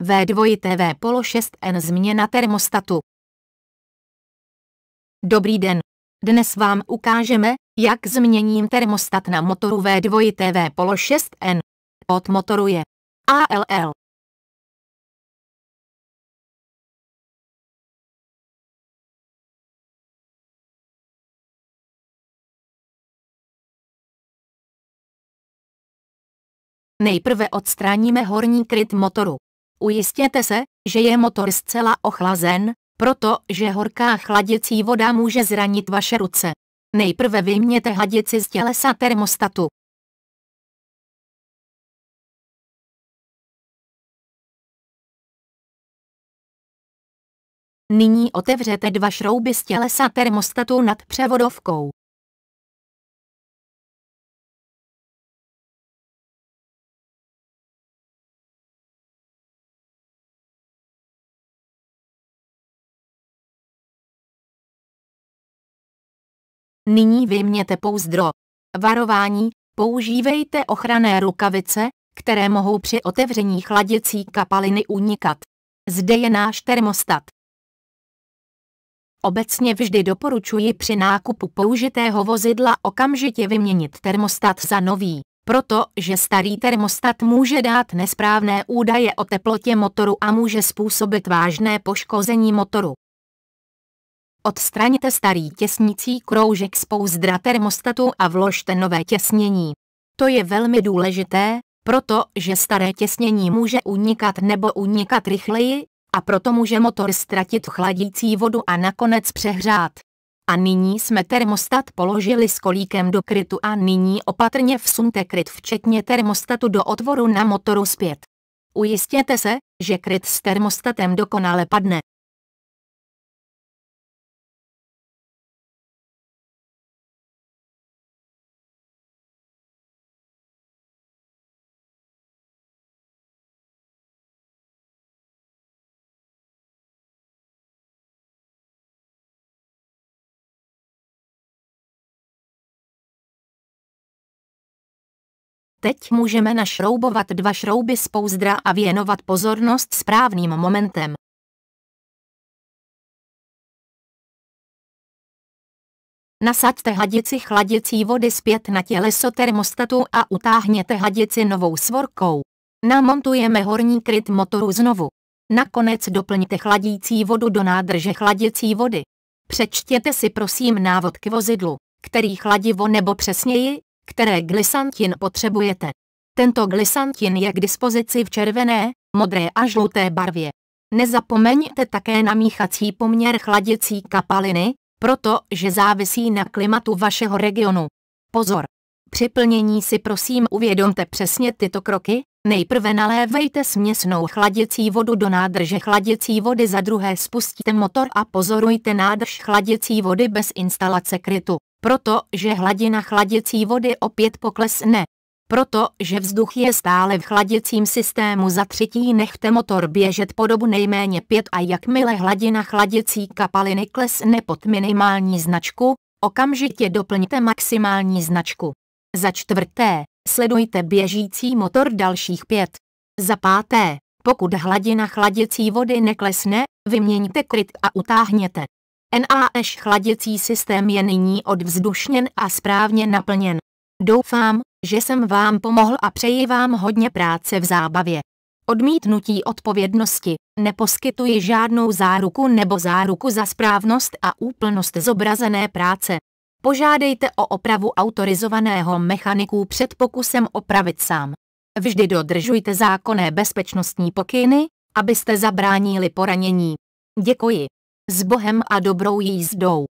V2TV Polo 6N změna termostatu. Dobrý den. Dnes vám ukážeme, jak změním termostat na motoru V2TV Polo 6N. Od motoru je ALL. Nejprve odstraníme horní kryt motoru. Ujistěte se, že je motor zcela ochlazen, protože horká chladicí voda může zranit vaše ruce. Nejprve vyjměte hladici z tělesa termostatu. Nyní otevřete dva šrouby z tělesa termostatu nad převodovkou. Nyní vyměte pouzdro. Varování, používejte ochranné rukavice, které mohou při otevření chladicí kapaliny unikat. Zde je náš termostat. Obecně vždy doporučuji při nákupu použitého vozidla okamžitě vyměnit termostat za nový, protože starý termostat může dát nesprávné údaje o teplotě motoru a může způsobit vážné poškození motoru. Odstraňte starý těsnící kroužek z pouzdra termostatu a vložte nové těsnění. To je velmi důležité, protože staré těsnění může unikat nebo unikat rychleji, a proto může motor ztratit chladící vodu a nakonec přehrát. A nyní jsme termostat položili s kolíkem do krytu a nyní opatrně vsunte kryt včetně termostatu do otvoru na motoru zpět. Ujistěte se, že kryt s termostatem dokonale padne. Teď můžeme našroubovat dva šrouby z pouzdra a věnovat pozornost správným momentem. Nasaďte hladici chladicí vody zpět na těleso termostatu a utáhněte hladici novou svorkou. Namontujeme horní kryt motoru znovu. Nakonec doplňte chladící vodu do nádrže chladicí vody. Přečtěte si prosím návod k vozidlu, který chladivo nebo přesněji, které glisantin potřebujete. Tento glisantin je k dispozici v červené, modré a žluté barvě. Nezapomeňte také na míchací poměr chladicí kapaliny, protože závisí na klimatu vašeho regionu. Pozor! Při plnění si prosím uvědomte přesně tyto kroky, nejprve nalévejte směsnou chladicí vodu do nádrže chladicí vody za druhé spustíte motor a pozorujte nádrž chladicí vody bez instalace krytu protože hladina chladěcí vody opět poklesne. Protože vzduch je stále v chladěcím systému za třetí nechte motor běžet po dobu nejméně pět a jakmile hladina chladěcí kapaliny klesne pod minimální značku, okamžitě doplňte maximální značku. Za čtvrté, sledujte běžící motor dalších pět. Za páté, pokud hladina chladěcí vody neklesne, vyměňte kryt a utáhněte. NAŠ chladěcí systém je nyní odvzdušněn a správně naplněn. Doufám, že jsem vám pomohl a přeji vám hodně práce v zábavě. Odmítnutí odpovědnosti, neposkytuji žádnou záruku nebo záruku za správnost a úplnost zobrazené práce. Požádejte o opravu autorizovaného mechaniku před pokusem opravit sám. Vždy dodržujte zákonné bezpečnostní pokyny, abyste zabránili poranění. Děkuji. S Bohem a dobrou jízdou.